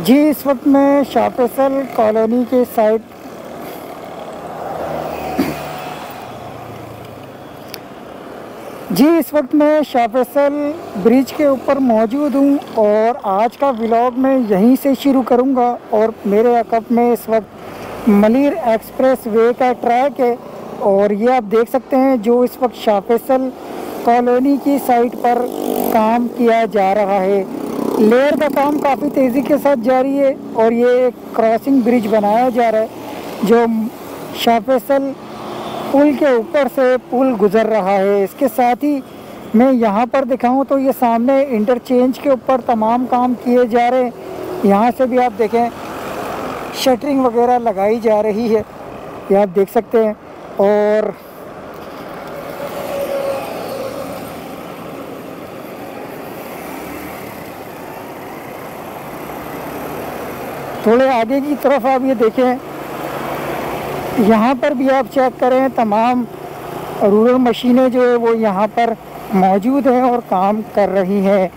जी, इस वक्त मैं शाहफैसल कॉलोनी के साइड जी, इस वक्त मैं शाहफैसल ब्रिज के ऊपर मौजूद हूँ और आज का व्लॉग मैं यहीं से शुरू करूँगा और मेरे अकब में इस वक्त मलिर एक्सप्रेस वे का ट्रैक है और ये आप देख सकते हैं जो इस वक्त शाहफैसल कॉलोनी की साइट पर काम किया जा रहा है। लेयर का काम काफ़ी तेज़ी के साथ जारी है और ये क्रॉसिंग ब्रिज बनाया जा रहा है, जो शाहफैसल पुल के ऊपर से पुल गुज़र रहा है। इसके साथ ही मैं यहाँ पर दिखाऊँ तो ये सामने इंटरचेंज के ऊपर तमाम काम किए जा रहे हैं। यहाँ से भी आप देखें शटरिंग वगैरह लगाई जा रही है, ये आप देख सकते हैं। और थोड़े आगे की तरफ़ आप ये देखें, यहाँ पर भी आप चेक करें, तमाम रूरल मशीनें जो है वो यहाँ पर मौजूद हैं और काम कर रही हैं।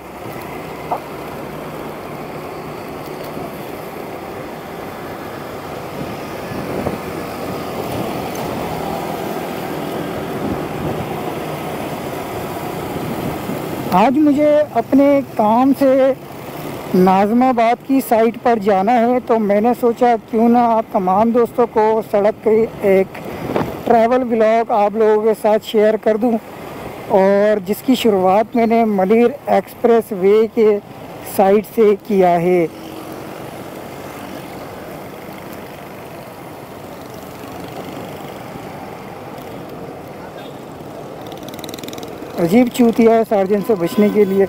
आज मुझे अपने काम से नाजमाबाद की साइट पर जाना है तो मैंने सोचा क्यों ना आप तमाम दोस्तों को सड़क के एक ट्रैवल ब्लॉग आप लोगों के साथ शेयर कर दूँ। और जिसकी शुरुआत मैंने मलिर एक्सप्रेस वे के साइट से किया है। अजीब चूतिया है सार्जन से बचने के लिए।